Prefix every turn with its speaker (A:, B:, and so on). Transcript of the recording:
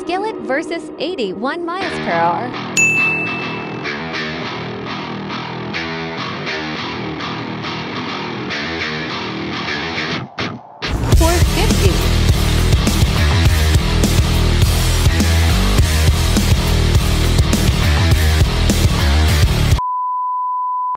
A: Skillet versus 81 miles per hour.